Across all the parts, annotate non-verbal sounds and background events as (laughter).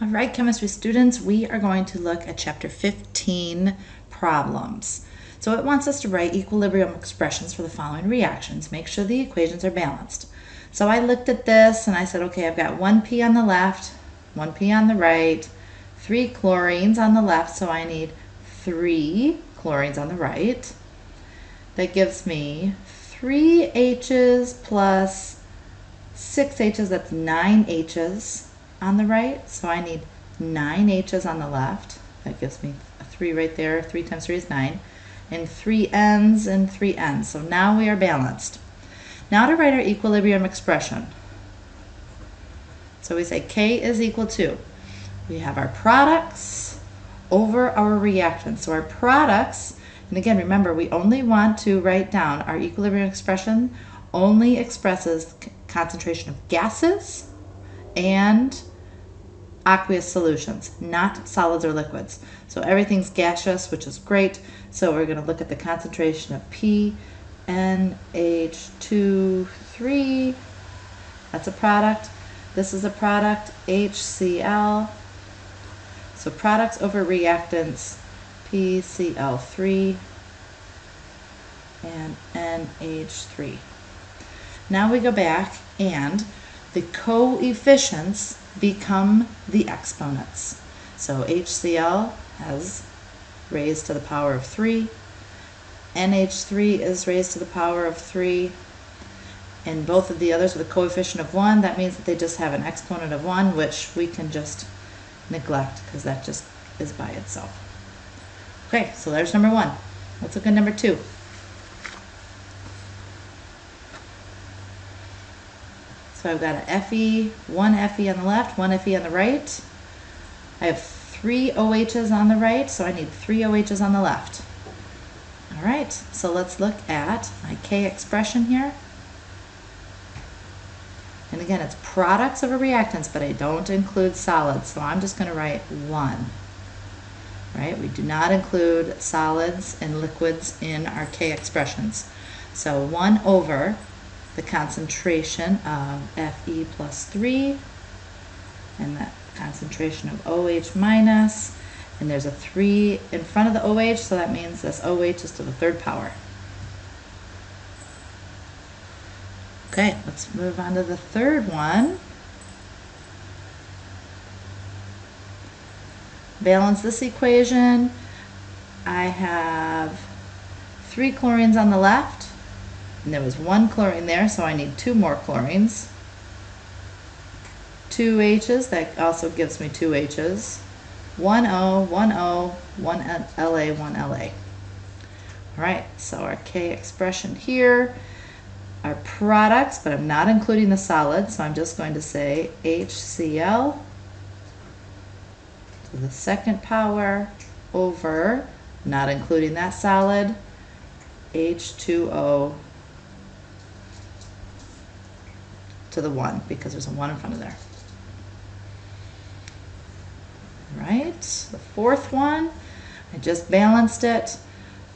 All right, chemistry students, we are going to look at chapter 15, problems. So it wants us to write equilibrium expressions for the following reactions. Make sure the equations are balanced. So I looked at this and I said, okay, I've got 1p on the left, 1p on the right, three chlorines on the left, so I need three chlorines on the right. That gives me three H's plus six H's, that's nine H's on the right. So I need nine H's on the left. That gives me a three right there. Three times three is nine. And three N's and three N's. So now we are balanced. Now to write our equilibrium expression. So we say K is equal to, we have our products over our reactants. So our products, and again, remember, we only want to write down our equilibrium expression only expresses concentration of gases and aqueous solutions, not solids or liquids. So everything's gaseous, which is great. So we're going to look at the concentration of P, NH2, 3. That's a product. This is a product, HCl. So products over reactants, PCl3 and NH3. Now we go back and the coefficients become the exponents. So HCl has raised to the power of 3. NH3 is raised to the power of 3. And both of the others with a coefficient of 1, that means that they just have an exponent of 1, which we can just neglect because that just is by itself. Okay, so there's number 1. Let's look at number 2. So I've got an Fe, one Fe on the left, one Fe on the right. I have three OHs on the right, so I need three OHs on the left. All right, so let's look at my K expression here. And again, it's products of a reactants, but I don't include solids, so I'm just going to write 1. Right? We do not include solids and liquids in our K expressions. So 1 over the concentration of Fe plus 3 and the concentration of OH minus and there's a 3 in front of the OH so that means this OH is to the third power. Okay, let's move on to the third one. Balance this equation. I have three chlorines on the left and there was one chlorine there, so I need two more chlorines. Two H's, that also gives me two H's. One O, one O, one LA, one LA. All right, so our K expression here our products, but I'm not including the solid, so I'm just going to say HCl to the second power over, not including that solid, H2O to the 1 because there's a 1 in front of there. Right, the fourth one, I just balanced it.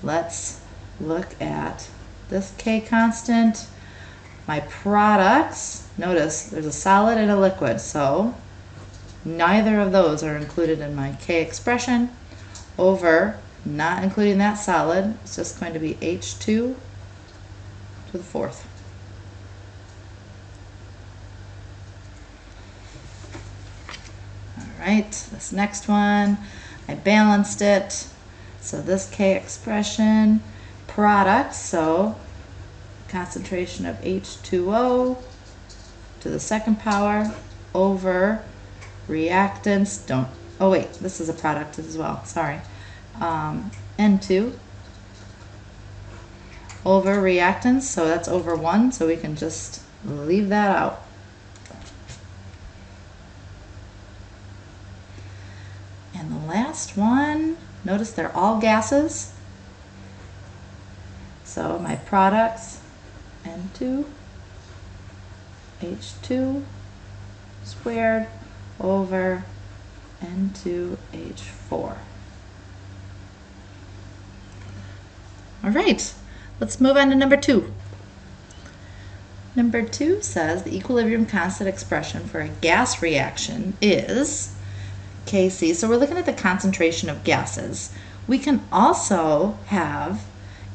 Let's look at this K constant. My products, notice there's a solid and a liquid, so neither of those are included in my K expression over, not including that solid, it's just going to be H2 to the fourth. Right? This next one, I balanced it. So this K expression, product, so concentration of H2O to the second power over reactants, don't, oh wait, this is a product as well, sorry, um, N2 over reactants, so that's over 1, so we can just leave that out. Last one, notice they're all gases. So my products, N2, H2 squared over N2H4. All right, let's move on to number two. Number two says the equilibrium constant expression for a gas reaction is Kc. So we're looking at the concentration of gases. We can also have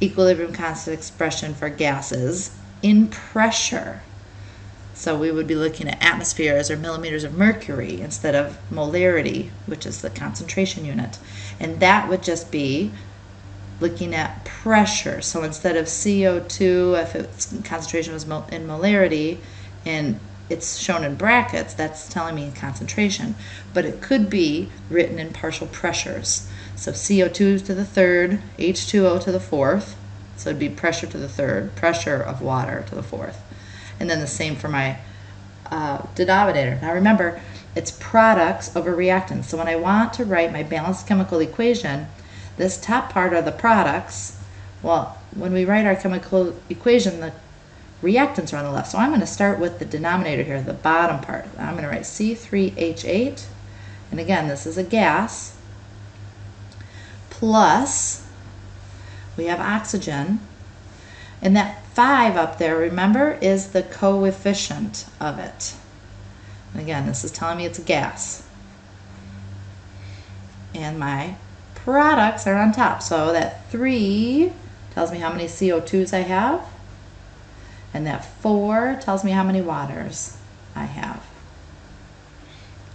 equilibrium constant expression for gases in pressure. So we would be looking at atmospheres or millimeters of mercury instead of molarity, which is the concentration unit. And that would just be looking at pressure. So instead of CO2, if its concentration was in molarity, and it's shown in brackets, that's telling me concentration. But it could be written in partial pressures. So CO2 to the third, H2O to the fourth. So it'd be pressure to the third, pressure of water to the fourth. And then the same for my uh, denominator. Now remember, it's products over reactants. So when I want to write my balanced chemical equation, this top part are the products. Well, when we write our chemical equation, the reactants are on the left. So I'm going to start with the denominator here, the bottom part. I'm going to write C3H8. And again, this is a gas. Plus, we have oxygen. And that 5 up there, remember, is the coefficient of it. And again, this is telling me it's a gas. And my products are on top. So that 3 tells me how many CO2s I have. And that 4 tells me how many waters I have.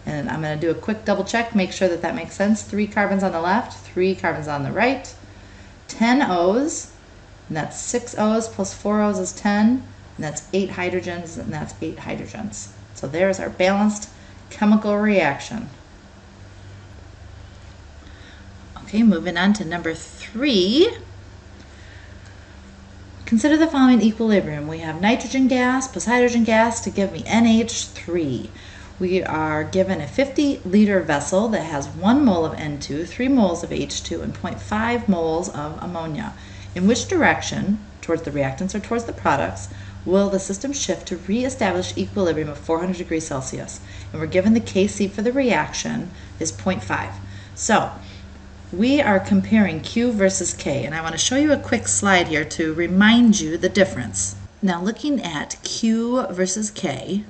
And I'm going to do a quick double check, make sure that that makes sense. Three carbons on the left, three carbons on the right. 10 O's, and that's 6 O's plus 4 O's is 10, and that's 8 hydrogens, and that's 8 hydrogens. So there's our balanced chemical reaction. Okay, moving on to number three. Consider the following equilibrium. We have nitrogen gas plus hydrogen gas to give me NH3. We are given a 50 liter vessel that has 1 mole of N2, 3 moles of H2, and 0.5 moles of ammonia. In which direction, towards the reactants or towards the products, will the system shift to re-establish equilibrium of 400 degrees Celsius? And we're given the Kc for the reaction is 0.5. So we are comparing Q versus K, and I want to show you a quick slide here to remind you the difference. Now looking at Q versus K,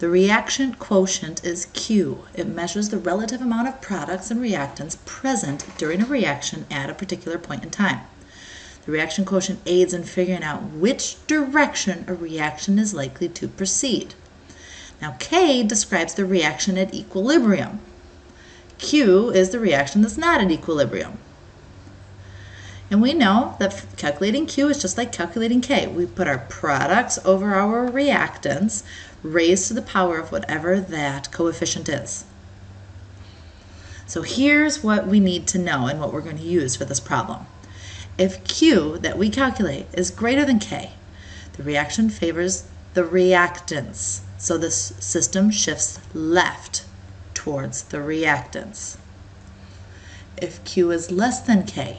the reaction quotient is Q. It measures the relative amount of products and reactants present during a reaction at a particular point in time. The reaction quotient aids in figuring out which direction a reaction is likely to proceed. Now K describes the reaction at equilibrium. Q is the reaction that's not at equilibrium. And we know that calculating Q is just like calculating K. We put our products over our reactants raised to the power of whatever that coefficient is. So here's what we need to know and what we're going to use for this problem. If Q that we calculate is greater than K, the reaction favors the reactants. So this system shifts left towards the reactants. If Q is less than K,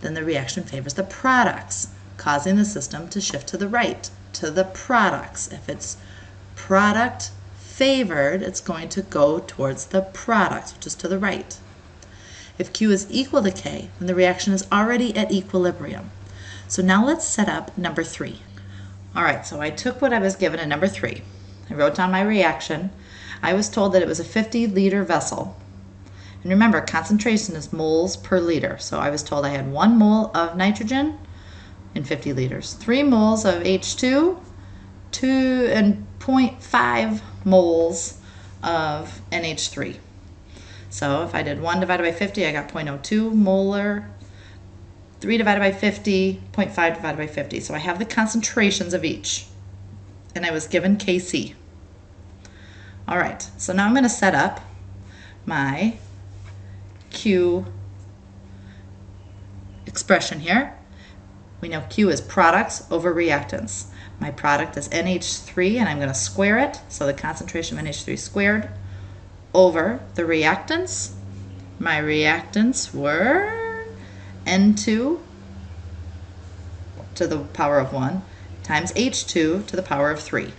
then the reaction favors the products, causing the system to shift to the right, to the products. If it's product favored, it's going to go towards the products, which is to the right. If Q is equal to K, then the reaction is already at equilibrium. So now let's set up number three. All right, so I took what I was given in number three. I wrote down my reaction. I was told that it was a 50 liter vessel. And remember, concentration is moles per liter. So I was told I had one mole of nitrogen in 50 liters, three moles of H2, two and 0.5 moles of NH3. So if I did 1 divided by 50, I got 0.02 molar. 3 divided by 50, 0.5 divided by 50. So I have the concentrations of each. And I was given Kc. All right, so now I'm going to set up my Q expression here. We know Q is products over reactants. My product is NH3 and I'm going to square it. So the concentration of NH3 squared over the reactants. My reactants were N2 to the power of 1 times H2 to the power of 3.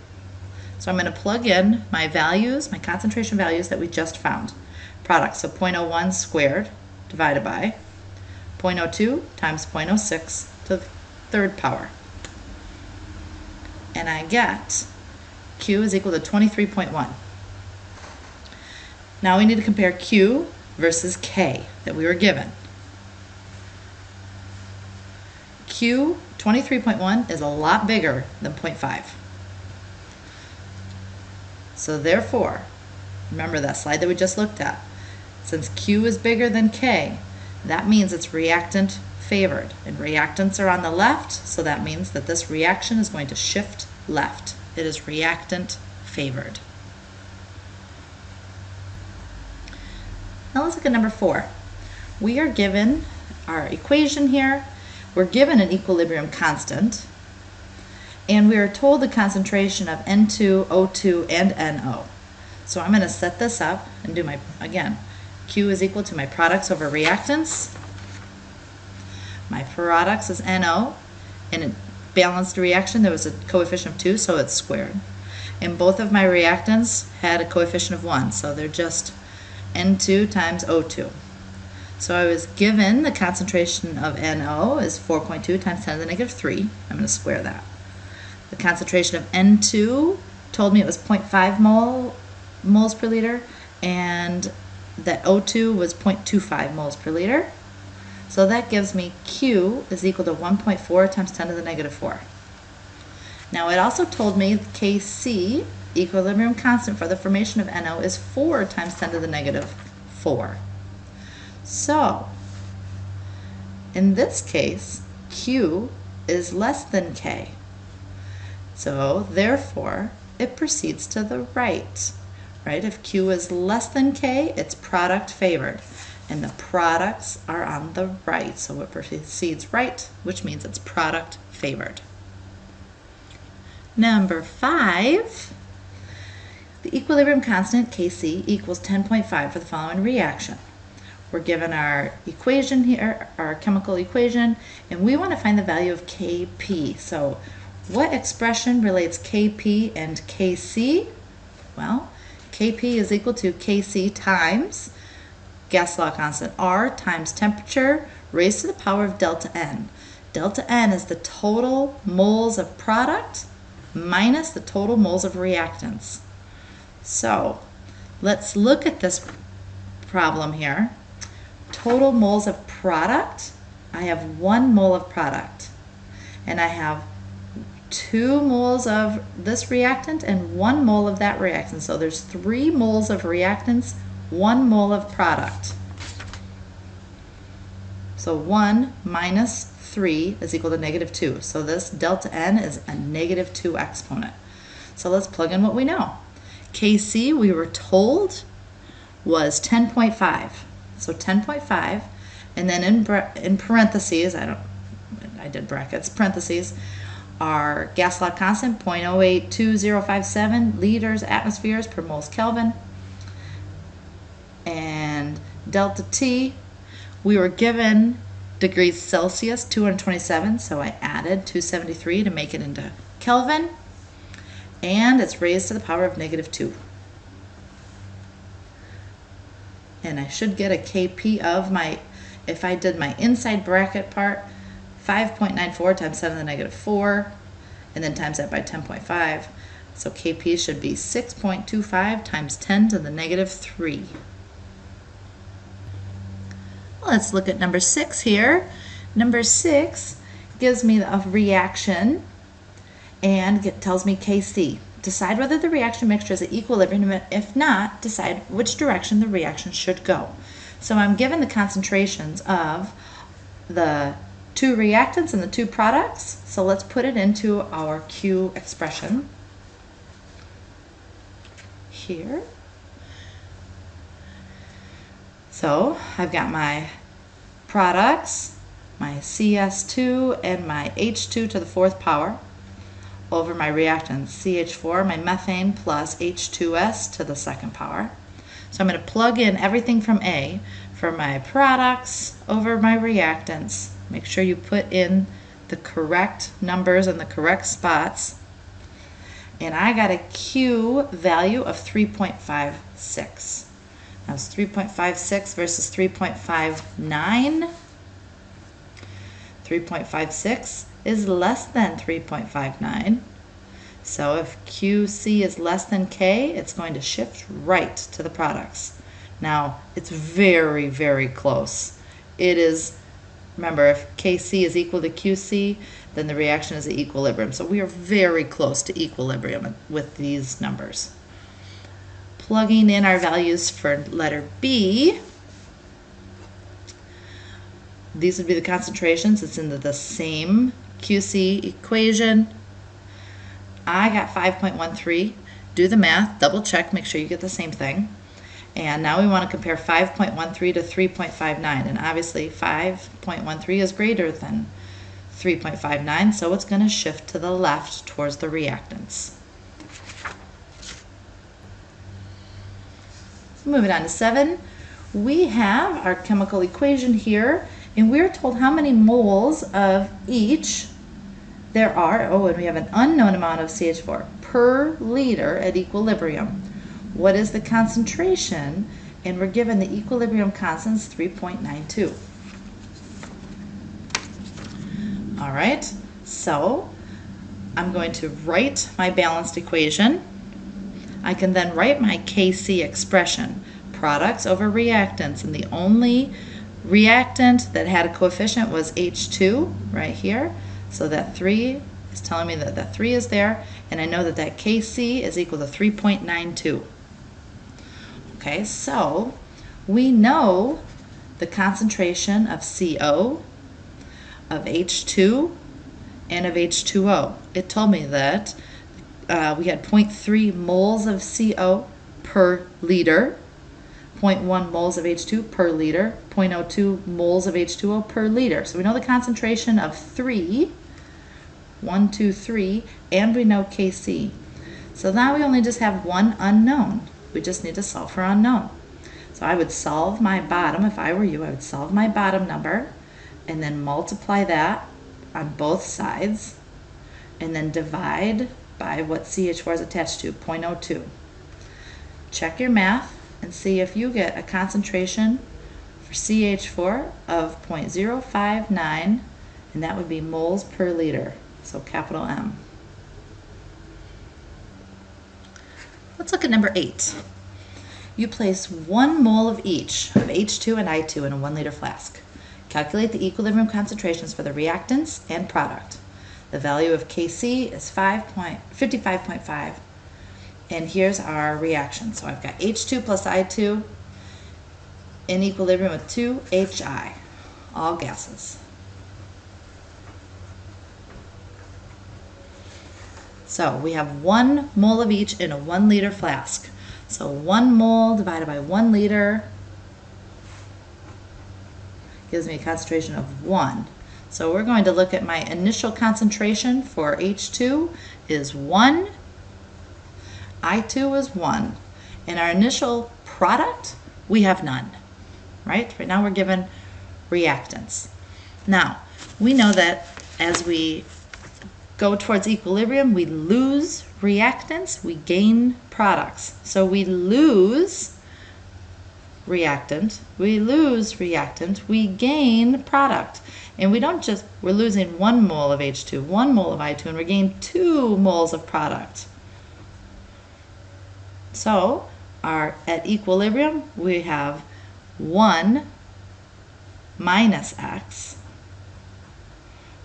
So I'm going to plug in my values, my concentration values that we just found. Products, so 0.01 squared divided by 0.02 times 0.06 to the third power. And I get Q is equal to 23.1. Now we need to compare Q versus K that we were given. Q 23.1 is a lot bigger than 0.5. So therefore, remember that slide that we just looked at. Since Q is bigger than K, that means it's reactant favored. And reactants are on the left, so that means that this reaction is going to shift left. It is reactant favored. Now let's look at number four. We are given our equation here. We're given an equilibrium constant. And we are told the concentration of N2, O2, and NO. So I'm going to set this up and do my, again, Q is equal to my products over reactants. My products is NO. In a balanced the reaction, there was a coefficient of 2, so it's squared. And both of my reactants had a coefficient of 1, so they're just N2 times O2. So I was given the concentration of NO is 4.2 times 10 to the negative 3. I'm going to square that. The concentration of N2 told me it was 0.5 mole, moles per liter, and that O2 was 0.25 moles per liter. So that gives me Q is equal to 1.4 times 10 to the negative 4. Now it also told me Kc equilibrium constant for the formation of NO is 4 times 10 to the negative 4. So, in this case, Q is less than K. So, therefore, it proceeds to the right. Right? If Q is less than K, it's product favored. And the products are on the right. So it proceeds right, which means it's product favored. Number five, the equilibrium constant, Kc, equals 10.5 for the following reaction. We're given our equation here, our chemical equation, and we want to find the value of Kp. So what expression relates Kp and Kc? Well, Kp is equal to Kc times gas law constant R times temperature raised to the power of delta N. Delta N is the total moles of product minus the total moles of reactants. So let's look at this problem here. Total moles of product, I have one mole of product. And I have two moles of this reactant and one mole of that reactant. So there's three moles of reactants, one mole of product. So 1 minus 3 is equal to negative 2. So this delta n is a negative 2 exponent. So let's plug in what we know. Kc, we were told, was 10.5. So 10.5, and then in, in parentheses, I don't, I did brackets, parentheses, our gas law constant, 0.082057 liters atmospheres per moles Kelvin. And delta T, we were given degrees Celsius, 227, so I added 273 to make it into Kelvin and it's raised to the power of negative 2. And I should get a KP of my, if I did my inside bracket part, 5.94 times 7 to the negative 4, and then times that by 10.5. So KP should be 6.25 times 10 to the negative 3. Let's look at number 6 here. Number 6 gives me a reaction and tells me Kc. Decide whether the reaction mixture is at equilibrium. If not, decide which direction the reaction should go. So I'm given the concentrations of the two reactants and the two products. So let's put it into our Q expression here. So I've got my products, my CS2 and my H2 to the fourth power over my reactants, CH4, my methane plus H2S to the second power. So I'm going to plug in everything from A for my products over my reactants. Make sure you put in the correct numbers in the correct spots. And I got a Q value of 3.56. That was 3.56 versus 3.59. 3.56 is less than 3.59. So if QC is less than K, it's going to shift right to the products. Now, it's very, very close. It is, remember, if Kc is equal to Qc, then the reaction is at equilibrium. So we are very close to equilibrium with these numbers. Plugging in our values for letter B, these would be the concentrations. It's in the same QC equation. I got 5.13. Do the math, double check, make sure you get the same thing. And now we want to compare 5.13 to 3.59. And obviously 5.13 is greater than 3.59, so it's going to shift to the left towards the reactants. Moving on to 7, we have our chemical equation here, and we're told how many moles of each there are. Oh, and we have an unknown amount of CH4 per liter at equilibrium. What is the concentration? And we're given the equilibrium constant is 3.92. All right, so I'm going to write my balanced equation. I can then write my Kc expression, products over reactants, and the only reactant that had a coefficient was H2 right here. So that 3 is telling me that that 3 is there, and I know that that Kc is equal to 3.92. Okay, so we know the concentration of CO of H2 and of H2O. It told me that uh, we had 0.3 moles of CO per liter, 0.1 moles of H2 per liter, 0.02 moles of H2O per liter. So we know the concentration of 3, 1, 2, 3, and we know Kc. So now we only just have one unknown. We just need to solve for unknown. So I would solve my bottom, if I were you, I would solve my bottom number and then multiply that on both sides and then divide by what CH4 is attached to, 0.02. Check your math and see if you get a concentration for CH4 of 0.059 and that would be moles per liter, so capital M. Let's look at number 8. You place one mole of each of H2 and I2 in a one liter flask. Calculate the equilibrium concentrations for the reactants and product. The value of Kc is 55.5. And here's our reaction. So I've got H2 plus I2 in equilibrium with 2HI, all gases. So we have one mole of each in a one liter flask. So one mole divided by one liter gives me a concentration of 1. So we're going to look at my initial concentration for H2 is 1, I2 is 1, and our initial product, we have none, right? Right now we're given reactants. Now, we know that as we go towards equilibrium, we lose reactants, we gain products. So we lose reactant, we lose reactant, we gain product. And we don't just, we're losing one mole of H2, one mole of I2, and we're gaining two moles of product. So, our, at equilibrium, we have 1 minus x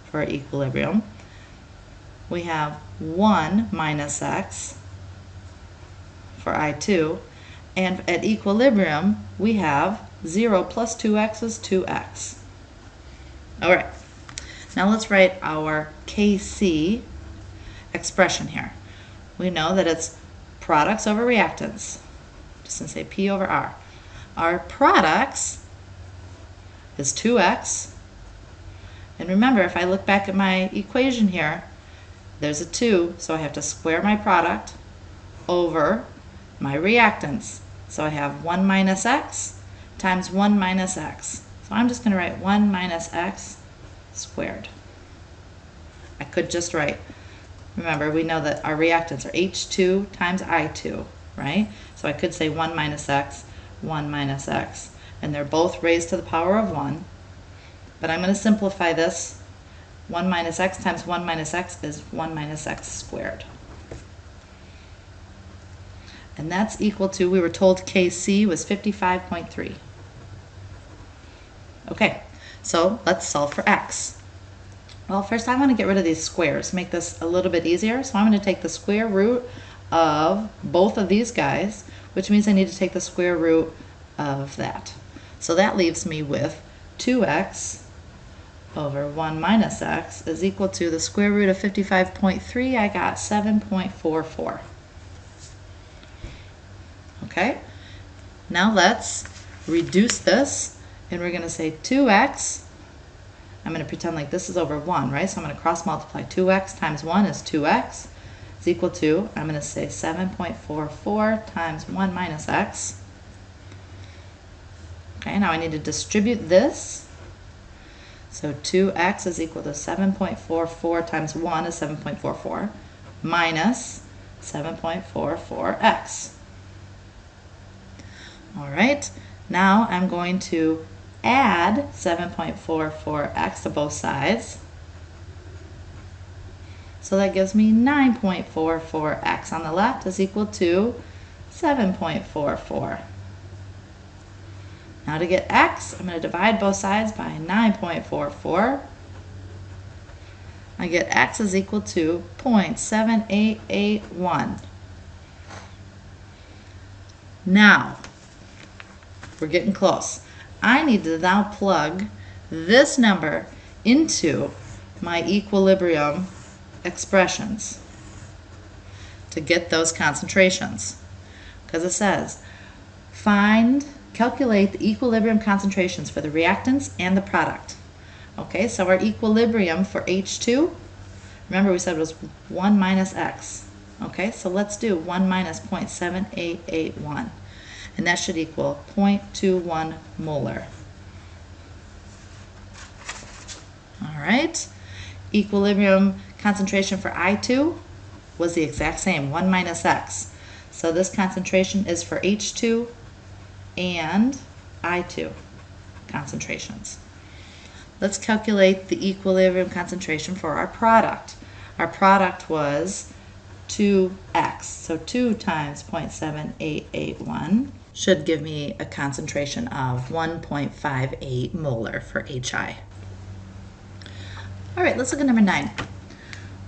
for equilibrium. We have 1 minus x for I2, and at equilibrium, we have 0 plus 2x is 2x. All right, now let's write our Kc expression here. We know that it's products over reactants. Just going to say P over R. Our products is 2x. And remember, if I look back at my equation here, there's a 2, so I have to square my product over my reactants. So I have 1 minus x times 1 minus x. So I'm just going to write 1 minus x squared. I could just write, remember we know that our reactants are H2 times I2, right? So I could say 1 minus x, 1 minus x, and they're both raised to the power of 1. But I'm going to simplify this. 1 minus x times 1 minus x is 1 minus x squared. And that's equal to, we were told Kc was 55.3. Okay, so let's solve for x. Well, first I want to get rid of these squares, make this a little bit easier. So I'm going to take the square root of both of these guys, which means I need to take the square root of that. So that leaves me with 2x over 1 minus x is equal to the square root of 55.3. I got 7.44. Okay, now let's reduce this and we're going to say 2x. I'm going to pretend like this is over 1, right? So I'm going to cross multiply 2x times 1 is 2x is equal to, I'm going to say 7.44 times 1 minus x. Okay, now I need to distribute this. So 2x is equal to 7.44 times 1 is 7.44 minus 7.44x. All right, now I'm going to add 7.44x to both sides. So that gives me 9.44x on the left is equal to 7.44. Now to get x, I'm going to divide both sides by 9.44. I get x is equal to 0.7881. Now, we're getting close. I need to now plug this number into my equilibrium expressions to get those concentrations. Because it says, find, calculate the equilibrium concentrations for the reactants and the product. Okay, so our equilibrium for H2, remember we said it was 1 minus X. Okay, so let's do 1 minus 0.7881 and that should equal 0.21 molar. All right, equilibrium concentration for I2 was the exact same, 1 minus x. So this concentration is for H2 and I2 concentrations. Let's calculate the equilibrium concentration for our product. Our product was 2x, so 2 times 0.7881 should give me a concentration of 1.58 molar for HI. All right, let's look at number nine.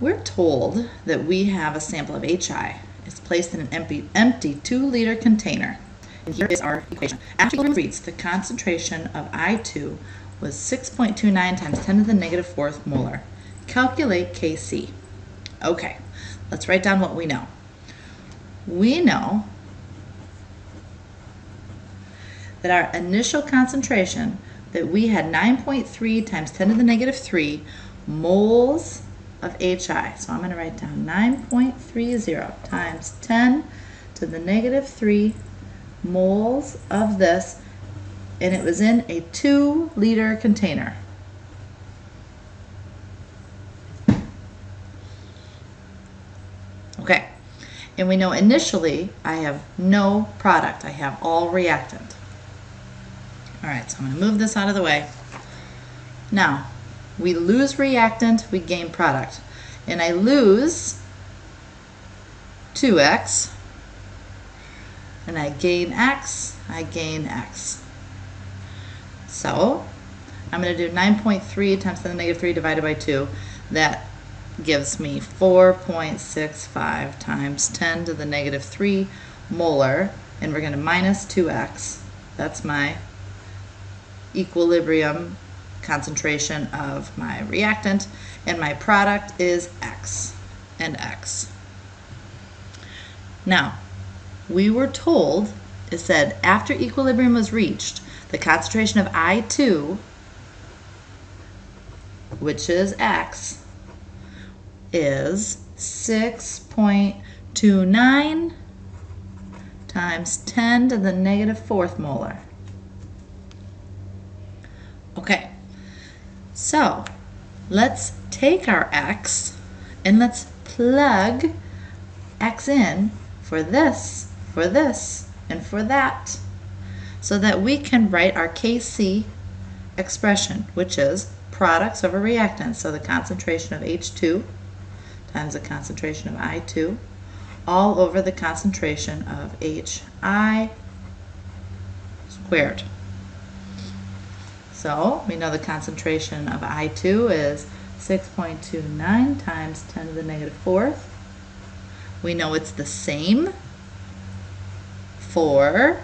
We're told that we have a sample of HI. It's placed in an empty, empty two liter container. And here is our equation. After equilibrium reads, the concentration of I2 was 6.29 times 10 to the negative fourth molar. Calculate Kc. Okay, let's write down what we know. We know that our initial concentration that we had 9.3 times 10 to the negative 3 moles of HI. So I'm going to write down 9.30 times 10 to the negative 3 moles of this and it was in a 2 liter container. Okay, and we know initially I have no product, I have all reactant. All right, so I'm gonna move this out of the way. Now, we lose reactant, we gain product. And I lose 2x, and I gain x, I gain x. So, I'm going to do 9.3 times 10 to the negative 3 divided by 2. That gives me 4.65 times 10 to the negative 3 molar, and we're going to minus 2x. That's my equilibrium concentration of my reactant, and my product is X and X. Now, we were told, it said, after equilibrium was reached, the concentration of I2, which is X, is 6.29 times 10 to the negative fourth molar. Okay, so let's take our x and let's plug x in for this, for this, and for that so that we can write our Kc expression, which is products over reactants. So the concentration of H2 times the concentration of I2 all over the concentration of HI squared. So we know the concentration of I2 is 6.29 times 10 to the negative fourth. We know it's the same for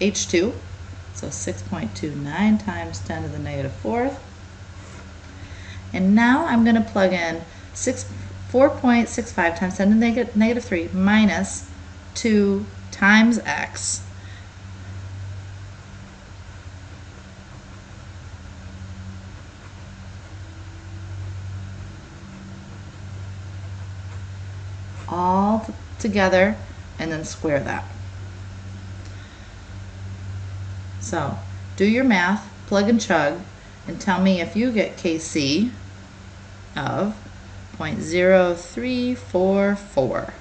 H2. So 6.29 times 10 to the negative fourth. And now I'm going to plug in 6, 4.65 times 10 to the negative 3 minus 2 times x. all together and then square that. So do your math, plug and chug, and tell me if you get Kc of 0.0344.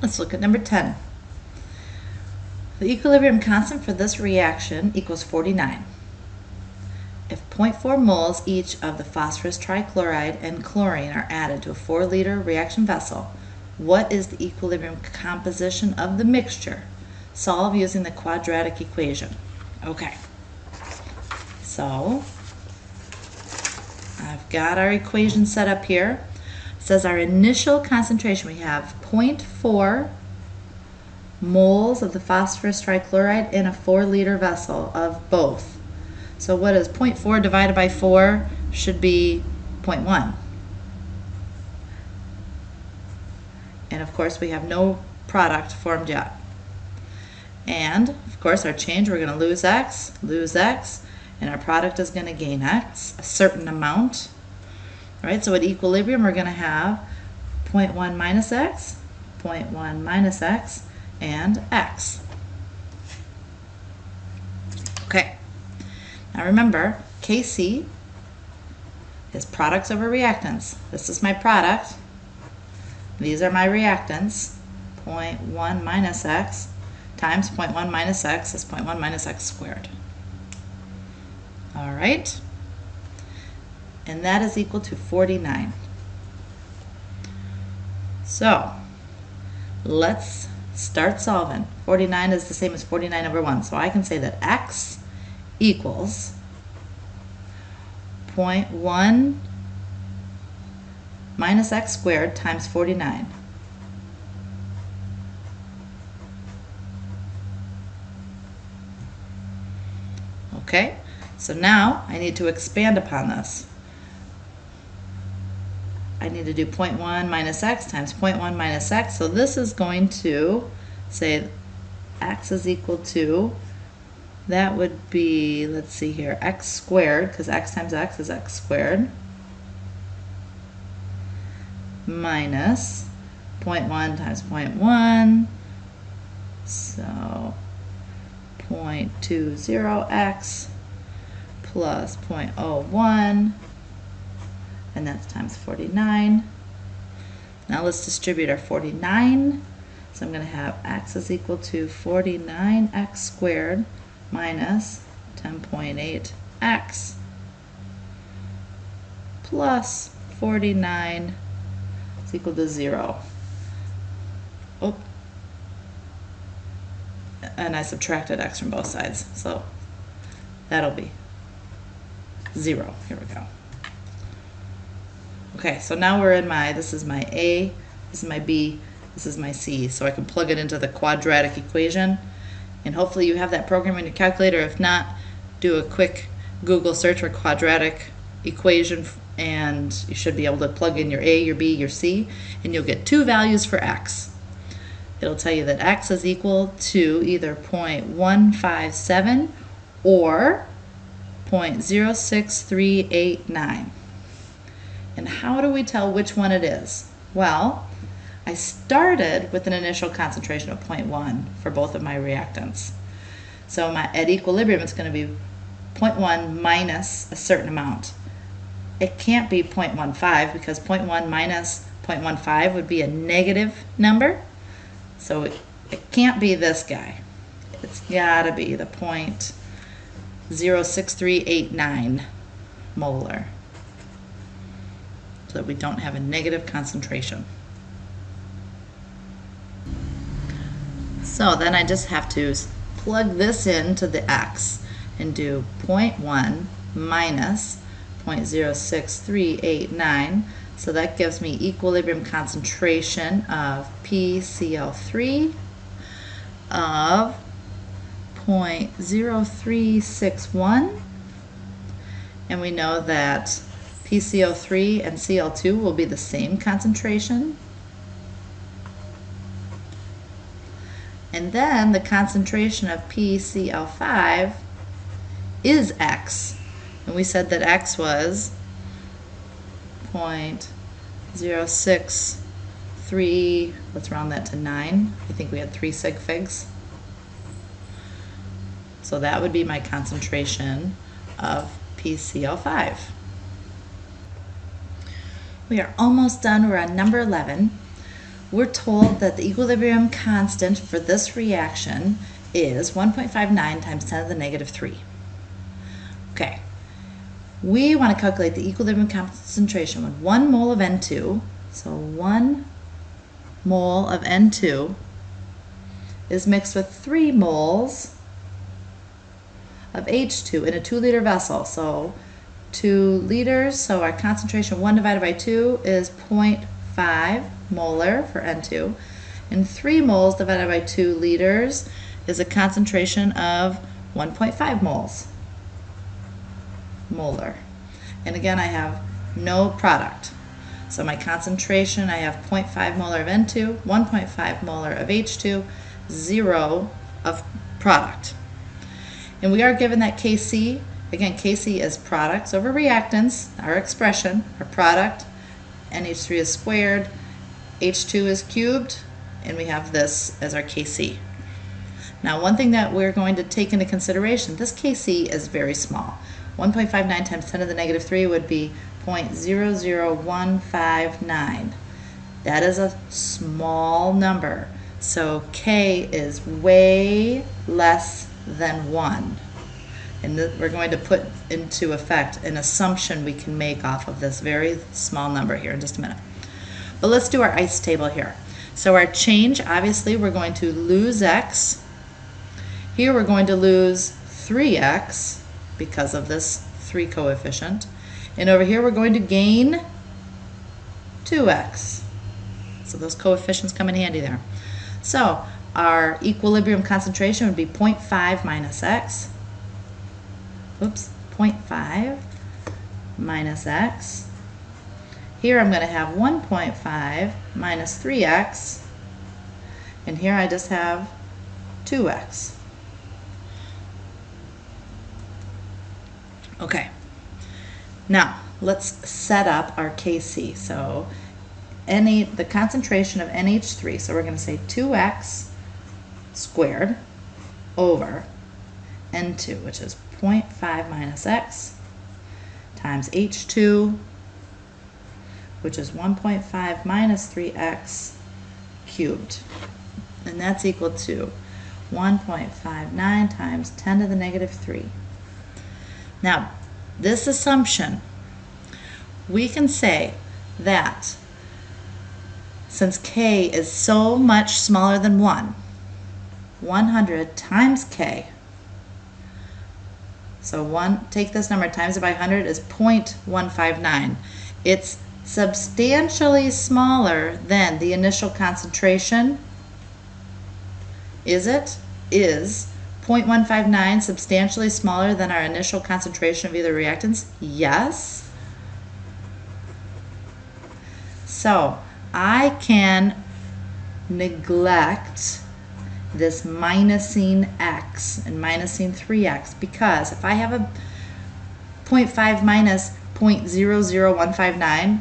Let's look at number 10. The equilibrium constant for this reaction equals 49. If 0.4 moles each of the phosphorus trichloride and chlorine are added to a 4 liter reaction vessel, what is the equilibrium composition of the mixture? Solve using the quadratic equation. Okay, so I've got our equation set up here. It says our initial concentration, we have 0.4 moles of the phosphorus trichloride in a 4 liter vessel of both so what is 0.4 divided by 4 should be 0.1. And of course we have no product formed yet. And of course our change, we're going to lose x, lose x, and our product is going to gain x, a certain amount. All right, so at equilibrium we're going to have 0.1 minus x, 0.1 minus x, and x. Okay. Now remember, Kc is products over reactants. This is my product. These are my reactants. 0.1 minus x times 0.1 minus x is 0.1 minus x squared. All right. And that is equal to 49. So, let's start solving. 49 is the same as 49 over 1. So I can say that x equals 0.1 minus x squared times 49. Okay, so now I need to expand upon this. I need to do 0.1 minus x times 0.1 minus x. So this is going to say x is equal to that would be, let's see here, x squared, because x times x is x squared, minus 0.1 times 0.1, so 0.20x plus 0.01, and that's times 49. Now let's distribute our 49. So I'm going to have x is equal to 49x squared minus 10.8x plus 49 is equal to 0. Oh. And I subtracted x from both sides, so that'll be 0. Here we go. Okay, so now we're in my, this is my A, this is my B, this is my C. So I can plug it into the quadratic equation and hopefully you have that program in your calculator. If not, do a quick Google search for quadratic equation and you should be able to plug in your A, your B, your C, and you'll get two values for x. It'll tell you that x is equal to either 0.157 or 0.06389. And how do we tell which one it is? Well, I started with an initial concentration of 0.1 for both of my reactants. So my, at equilibrium, it's going to be 0.1 minus a certain amount. It can't be 0.15 because 0.1 minus 0.15 would be a negative number. So it, it can't be this guy. It's got to be the 0.06389 molar so that we don't have a negative concentration. So then I just have to plug this into the x and do 0.1 minus 0.06389. So that gives me equilibrium concentration of PCl3 of 0.0361. And we know that PCl3 and Cl2 will be the same concentration. And then the concentration of PCl5 is X. And we said that X was 0.063, let's round that to 9. I think we had 3 sig figs. So that would be my concentration of PCl5. We are almost done. We're on number 11. We're told that the equilibrium constant for this reaction is 1.59 times 10 to the negative 3. Okay, we want to calculate the equilibrium concentration when 1 mole of N2, so 1 mole of N2 is mixed with 3 moles of H2 in a 2 liter vessel. So 2 liters, so our concentration 1 divided by 2 is 0.5 molar for N2. And 3 moles divided by 2 liters is a concentration of 1.5 moles molar. And again, I have no product. So my concentration, I have 0.5 molar of N2, 1.5 molar of H2, 0 of product. And we are given that Kc, again, Kc is products over reactants, our expression, our product, NH3 is squared, H2 is cubed, and we have this as our Kc. Now, one thing that we're going to take into consideration, this Kc is very small. 1.59 times 10 to the negative 3 would be 0.00159. That is a small number. So K is way less than 1. And we're going to put into effect an assumption we can make off of this very small number here in just a minute. But let's do our ice table here. So our change, obviously, we're going to lose x. Here we're going to lose 3x because of this 3 coefficient. And over here we're going to gain 2x. So those coefficients come in handy there. So our equilibrium concentration would be 0.5 minus x. Oops, 0.5 minus x. Here I'm going to have 1.5 minus 3x. And here I just have 2x. Okay, now let's set up our Kc. So any the concentration of NH3, so we're going to say 2x squared over N2, which is 0.5 minus x times H2, which is 1.5 minus 3x cubed. And that's equal to 1.59 times 10 to the negative 3. Now, this assumption, we can say that since k is so much smaller than 1, 100 times k, so one, take this number times it by 100 is 0.159. It's substantially smaller than the initial concentration. Is it? Is 0.159 substantially smaller than our initial concentration of either reactants? Yes. So I can neglect this minusing x and minusing 3x because if I have a 0.5 minus 0.00159,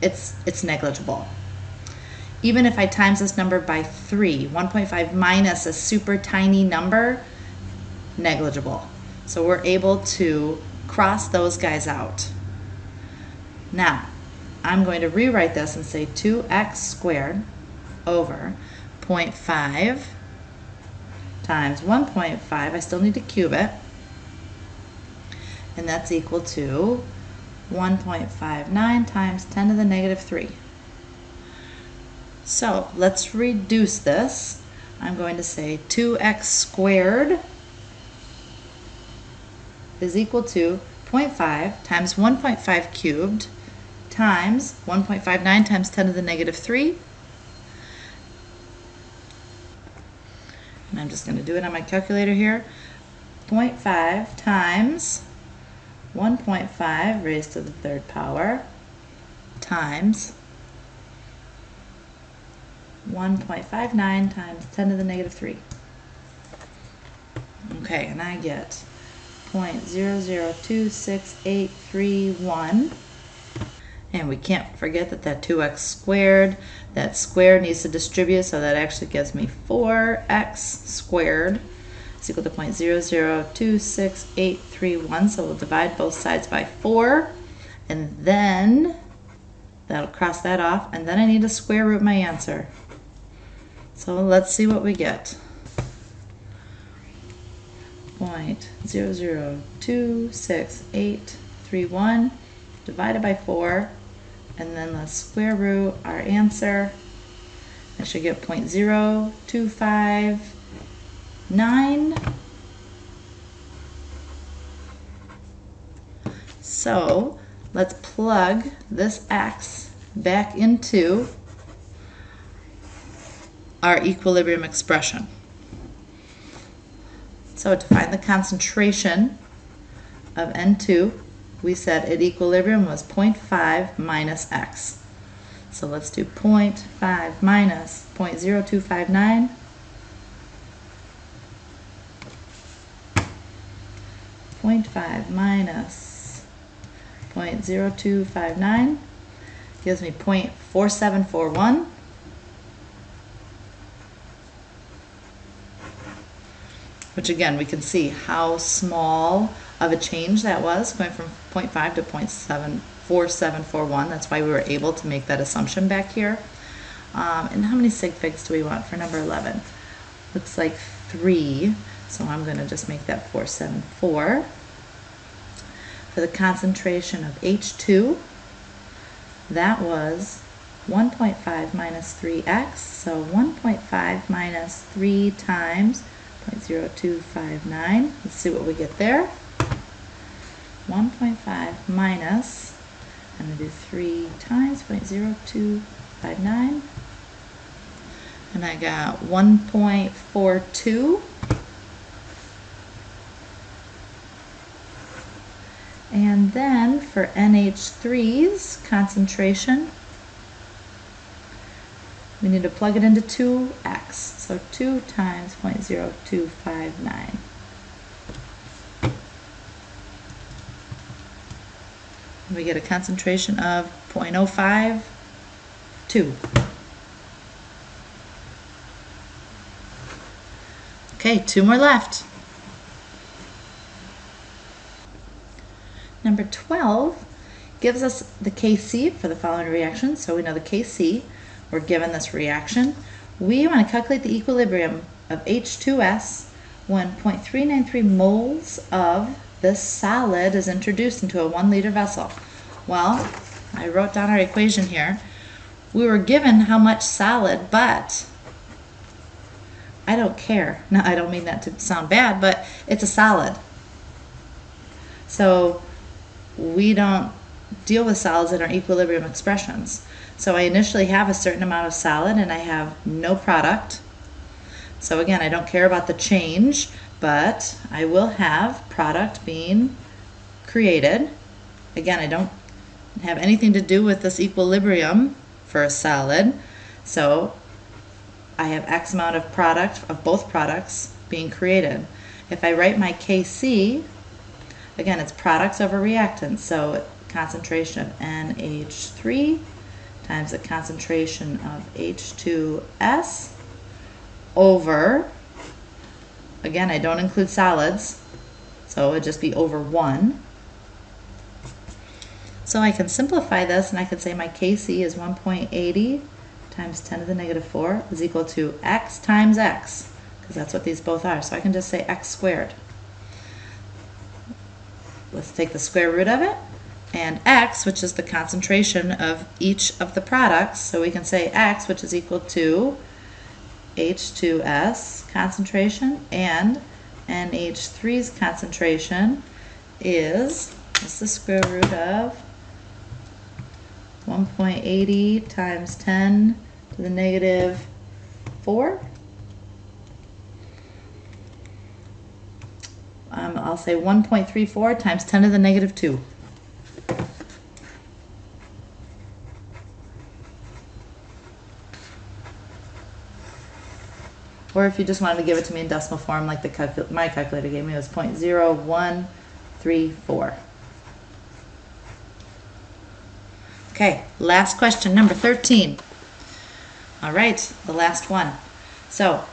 it's, it's negligible even if I times this number by 3, 1.5 minus a super tiny number, negligible. So we're able to cross those guys out. Now, I'm going to rewrite this and say 2x squared over 0.5 times 1.5, I still need to cube it, and that's equal to 1.59 times 10 to the negative 3. So let's reduce this. I'm going to say 2x squared is equal to 0.5 times 1.5 cubed times 1.59 times 10 to the negative 3. And I'm just going to do it on my calculator here. 0.5 times 1.5 raised to the third power times 1.59 times 10 to the negative 3. Okay, and I get 0.002681. And we can't forget that that 2x squared, that square needs to distribute, so that actually gives me 4x squared is equal to 0.0026831. So we'll divide both sides by 4. And then that'll cross that off. And then I need to square root my answer. So let's see what we get. 0.002681 divided by 4 and then let's square root our answer. I should get 0.025 9. So let's plug this x back into our equilibrium expression. So to find the concentration of N2, we said at equilibrium was 0.5 minus x. So let's do 0.5 minus 0.0259 0.5 minus 0.0259 gives me 0.4741. Which again, we can see how small of a change that was, going from 0.5 to 0.4741. That's why we were able to make that assumption back here. Um, and how many sig figs do we want for number 11? Looks like three. So I'm going to just make that 474. For the concentration of H2, that was 1.5 minus 3x. So 1.5 minus 3 times 0.0259. Let's see what we get there. 1.5 minus, I'm going to do 3 times 0.0259. And I got 1.42 And then for NH3's concentration, we need to plug it into 2x. So 2 times 0.0259. We get a concentration of 0.052. Okay, two more left. Number 12 gives us the Kc for the following reaction. So we know the Kc, we're given this reaction. We want to calculate the equilibrium of H2S when 0.393 moles of this solid is introduced into a one liter vessel. Well, I wrote down our equation here. We were given how much solid, but I don't care. (laughs) No, I don't mean that to sound bad, but it's a solid. So we don't deal with solids in our equilibrium expressions. So I initially have a certain amount of solid and I have no product. So again, I don't care about the change, but I will have product being created. Again, I don't have anything to do with this equilibrium for a solid. So I have X amount of product of both products being created. If I write my Kc, Again, it's products over reactants. So concentration of NH3 times the concentration of H2S over, again, I don't include solids, so it would just be over 1. So I can simplify this and I could say my Kc is 1.80 times 10 to the negative 4 is equal to x times x, because that's what these both are. So I can just say x squared. let's take the square root of it, and x, which is the concentration of each of the products. So we can say x, which is equal to H2S concentration, and NH3's concentration is, what's the square root of 1.80 times 10 to the negative 4? Um, I'll say 1.34 times 10 to the negative 2. Or if you just wanted to give it to me in decimal form like the calcul my calculator gave me, it was 0.0134. Okay, last question, number 13. All right, the last one. So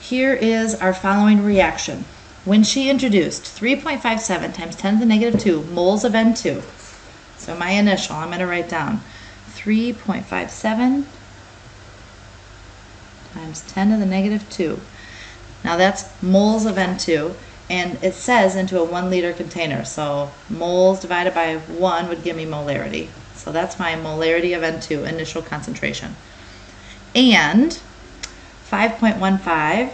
here is our following reaction. When she introduced 3.57 times 10 to the negative 2 moles of N2, so my initial, I'm going to write down 3.57 times 10 to the negative 2. Now that's moles of N2, and it says into a 1 liter container. So moles divided by 1 would give me molarity. So that's my molarity of N2, initial concentration. And 5.15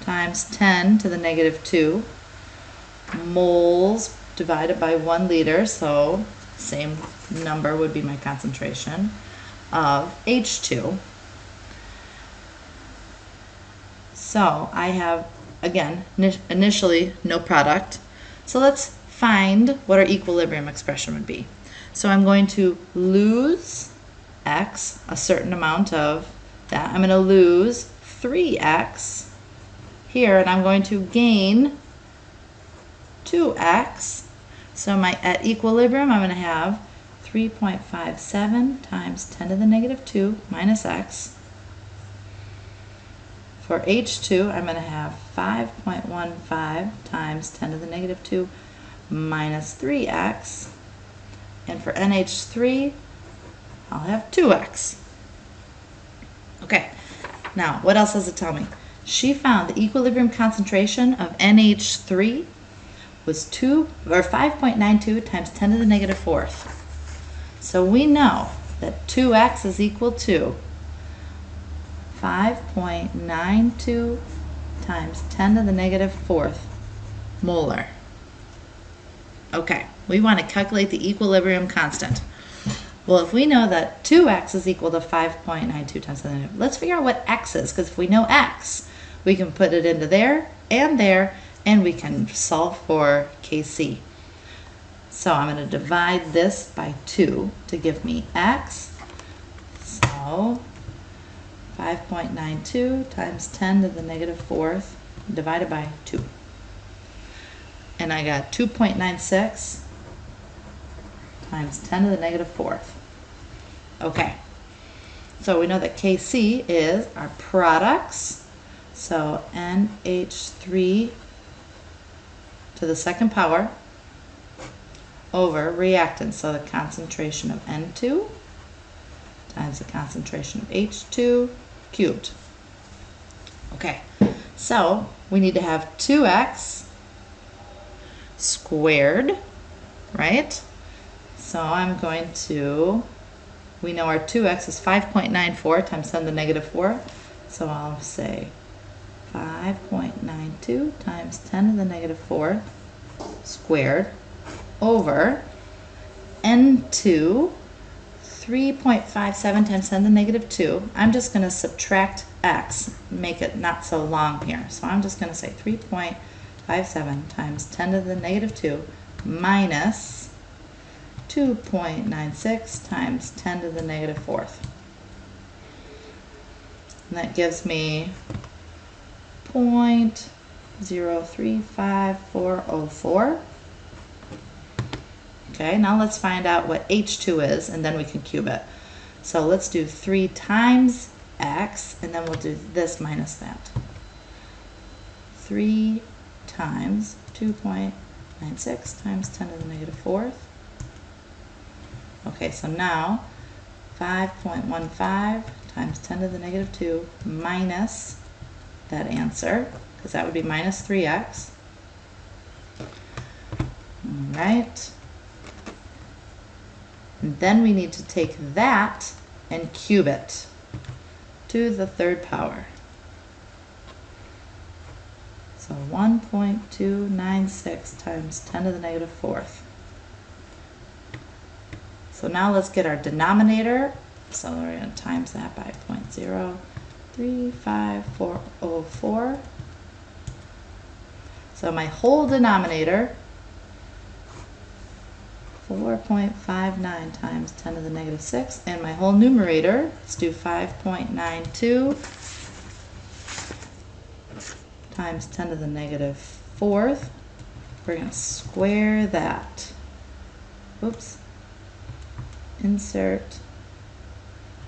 times 10 to the negative 2 moles divided by 1 liter, so same number would be my concentration, of H2. So I have, again, initially no product. So let's find what our equilibrium expression would be. So I'm going to lose x, a certain amount of that. I'm going to lose 3x here, and I'm going to gain 2x. So my at equilibrium, I'm going to have 3.57 times 10 to the negative 2 minus x. For H2, I'm going to have 5.15 times 10 to the negative 2 minus 3x. And for NH3, I'll have 2x. Okay, now what else does it tell me? She found the equilibrium concentration of NH3 was 2 or 5.92 times 10 to the negative fourth. So we know that 2x is equal to 5.92 times 10 to the negative fourth molar. Okay, we want to calculate the equilibrium constant. Well, if we know that 2x is equal to 5.92 times 10 let's figure out what x is, because if we know x, we can put it into there and there, and we can solve for kc. So I'm going to divide this by 2 to give me x. So 5.92 times 10 to the negative fourth divided by 2 and I got 2.96 times 10 to the negative fourth. Okay, so we know that Kc is our products. So NH3 to the second power over reactants. So the concentration of N2 times the concentration of H2 cubed. Okay, so we need to have 2x squared, right? So I'm going to, we know our 2x is 5.94 times 10 to the negative 4. So I'll say 5.92 times 10 to the negative 4 squared over n2 3.57 times 10 to the negative 2. I'm just going to subtract x, make it not so long here. So I'm just going to say 3. 57 times 10 to the negative 2 minus 2.96 times 10 to the negative fourth. And that gives me 0.035404. Okay, now let's find out what H2 is, and then we can cube it. So let's do 3 times x, and then we'll do this minus that. 3 times 2.96 times 10 to the negative fourth. Okay, so now 5.15 times 10 to the negative 2 minus that answer, because that would be minus 3x. right? And then we need to take that and cube it to the third power. So 1.296 times 10 to the negative fourth. So now let's get our denominator. So we're going to times that by 0.035404. So my whole denominator, 4.59 times 10 to the negative 6. And my whole numerator, let's do 5.92 times 10 to the 4th. We're going to square that. Oops. Insert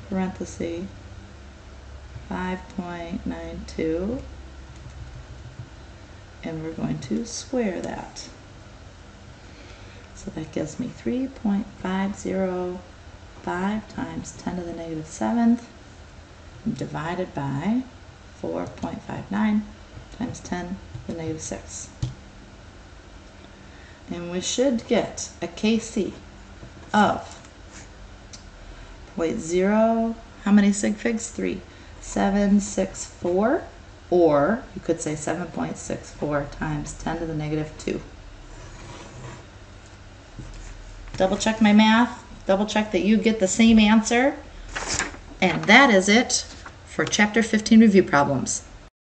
parenthesis 5.92 and we're going to square that. So that gives me 3.505 times 10 to the negative 7th divided by 4.59 times 10 to the negative 6. And we should get a KC of 0.0, how many sig figs? 3. 764 or you could say 7.64 times 10 to the negative 2. Double check my math, double check that you get the same answer, and that is it for Chapter 15 review problems.